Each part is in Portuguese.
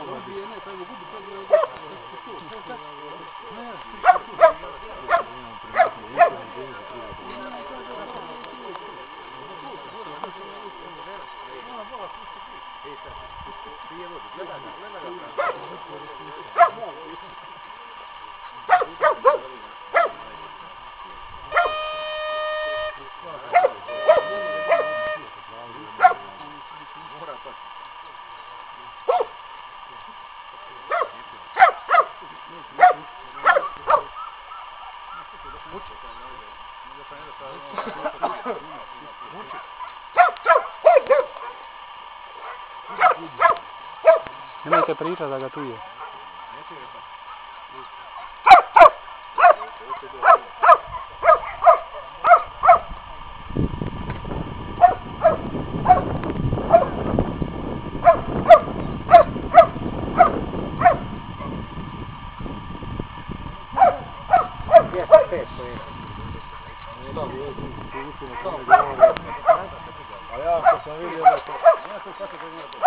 Gledaj, gledaj, gledaj, gledaj, gledaj, gledaj, gledaj, gledaj, gledaj, gledaj, gledaj, gledaj, gledaj, gledaj, gledaj, Nemojte pričati da ga tu je. A ja ako sam vidio da to... Ja to svake godine da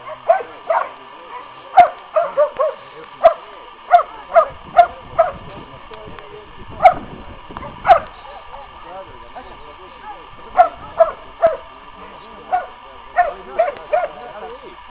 Thank you.